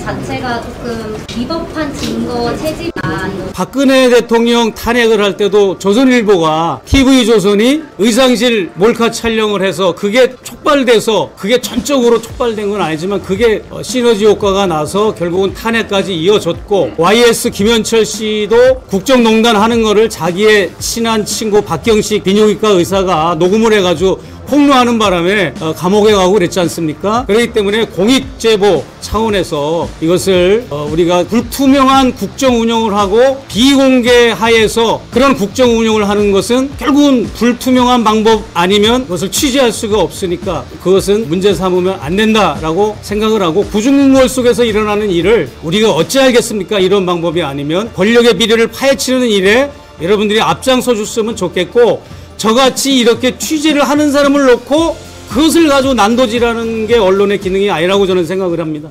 자체가 조금 위법한 증거 이런 박근혜 대통령 탄핵을 할 때도 조선일보가 TV조선이 의상실 몰카 촬영을 해서 그게 촉발돼서 그게 전적으로 촉발된 건 아니지만 그게 어, 시너지 효과가 나서 결국은 탄핵까지 이어졌고 YS 김현철 씨도 국정농단 하는 거를 자기의 친한 친구 박경식 비뇨기과 의사가 녹음을 해가지고 폭로하는 바람에 어, 감옥에 가고 그랬지 않습니까? 그렇기 때문에 공익제보 차원에서 이것을 어, 우리가 불투명한 국정 운영을 하고 비공개 하에서 그런 국정 운영을 하는 것은 결국은 불투명한 방법 아니면 그것을 취재할 수가 없으니까 그것은 문제 삼으면 안 된다라고 생각을 하고 구중궁궐 속에서 일어나는 일을 우리가 어찌 알겠습니까? 이런 방법이 아니면 권력의 비리를 파헤치는 일에 여러분들이 앞장서 줬으면 좋겠고 저같이 이렇게 취재를 하는 사람을 놓고 그것을 가지고 난도질하는 게 언론의 기능이 아니라고 저는 생각을 합니다.